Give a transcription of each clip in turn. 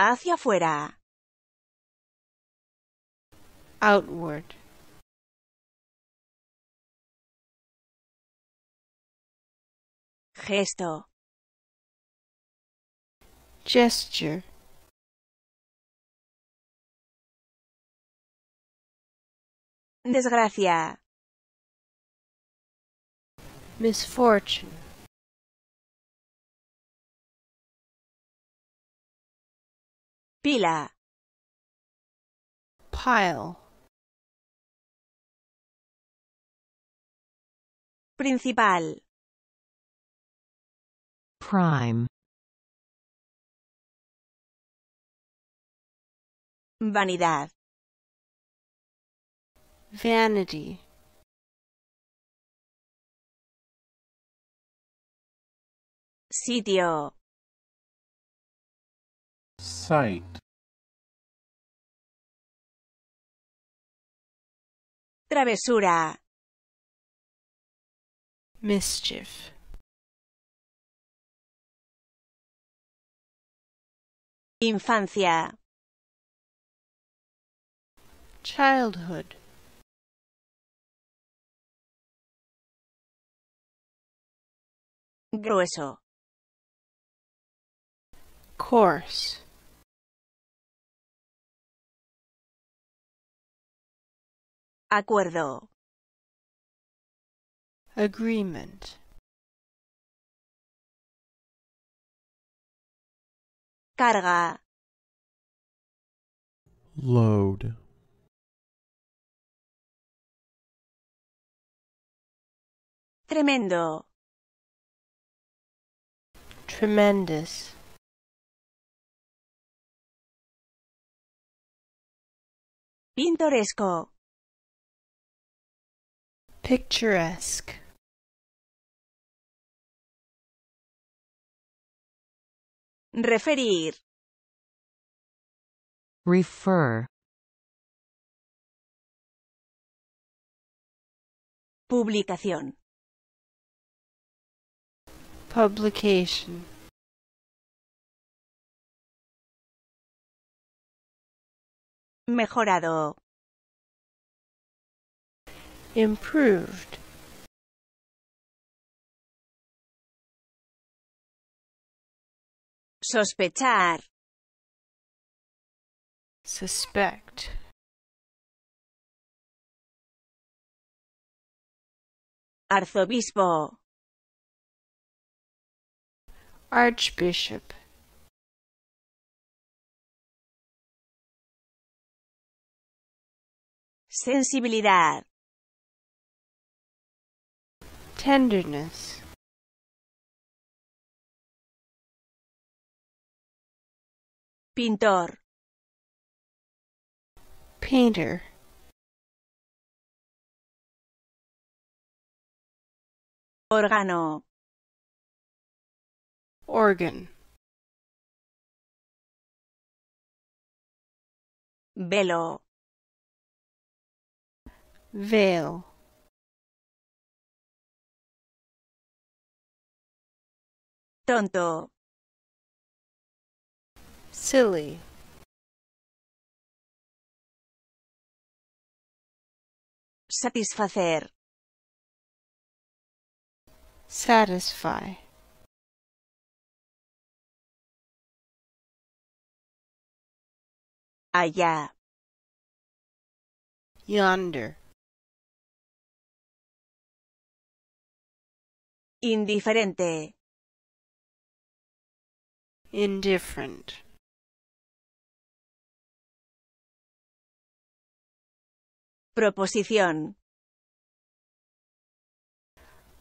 Hacia afuera. outward, Gesto. gesture, Desgracia. misfortune, Pila. pile, Principal. prime, Vanidad. vanity, Sitio. Site, Travesura. mischief, Infancia. childhood, Grueso. coarse, Acuerdo. agreement, Carga. load, Tremendo. tremendous, Pintoresco. Picturesque, Referir. refer, Publicación. publication, Mejorado. Improved, Sospechar. suspect, Arzobispo. archbishop, Sensibilidad. Tenderness, Pintor. painter, Órgano. organ, Velo. veil, Tonto. silly, Satisfacer. satisfy, Allá. yonder, Indiferente. Indifferent, Proposición.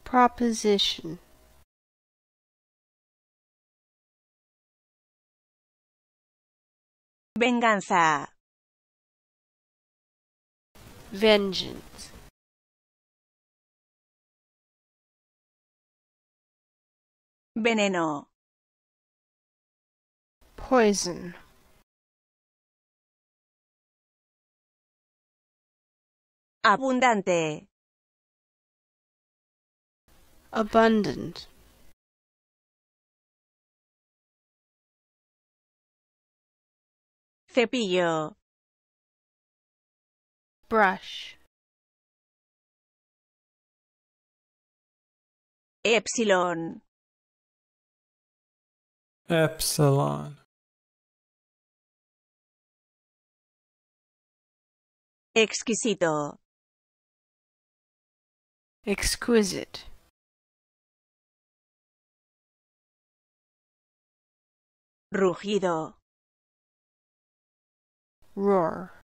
proposition, Venganza. vengeance, Veneno. Poison, Abundante. abundant, Cepillo. brush, Epsilon. epsilon, Exquisito. exquisite, Rugido. roar,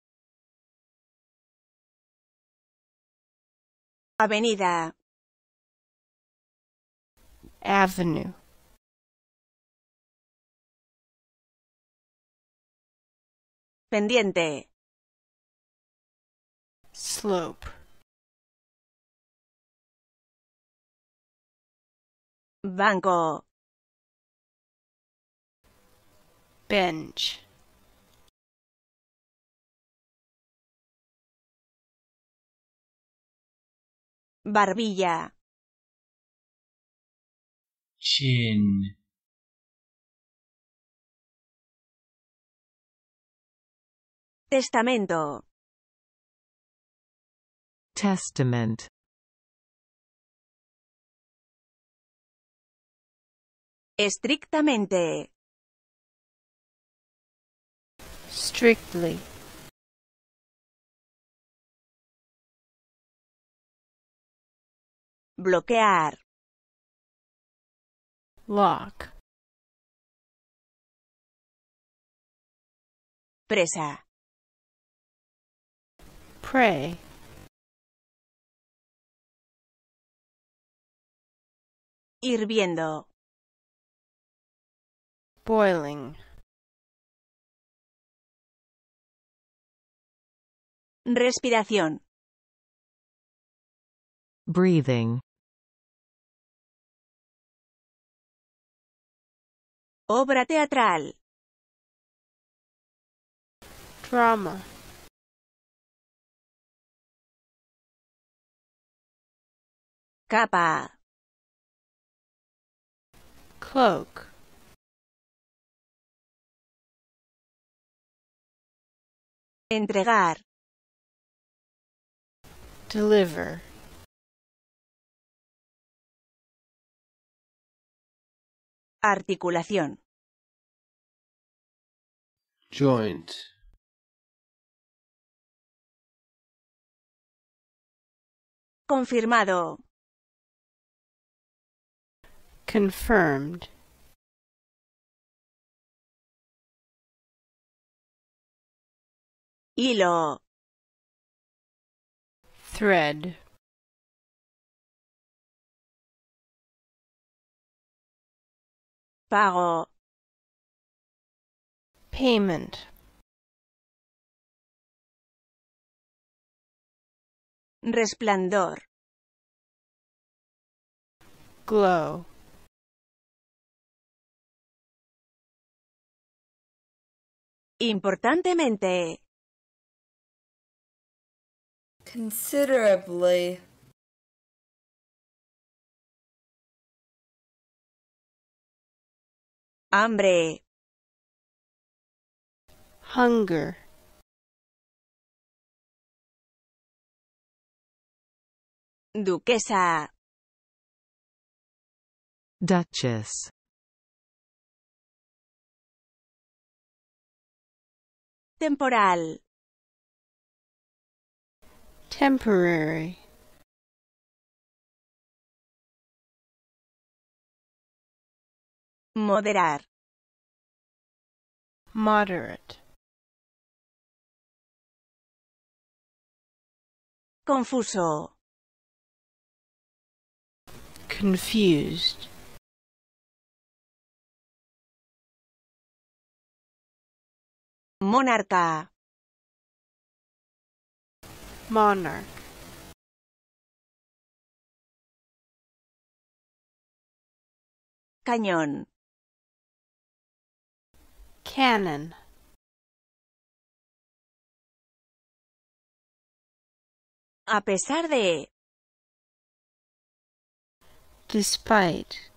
Avenida. avenue, Pendiente. Slope, Banco. bench, Barbilla. chin, Testamento. Testament. Estrictamente. strictly, Bloquear. lock, Presa. pray, Hirviendo. boiling, Respiración. Breathing. Obra teatral. drama, Capa. Cloak, Entregar. deliver, Articulación. joint, Confirmado. Confirmed, Hilo. thread, Pago. payment, Resplandor. glow, Importantemente. Considerably. Hambre. hunger, Duquesa. Duchess. Temporal. temporary, Moderar. moderate, Confuso. confused, Monarca. monarch, Cañón. cannon, A pesar de. despite,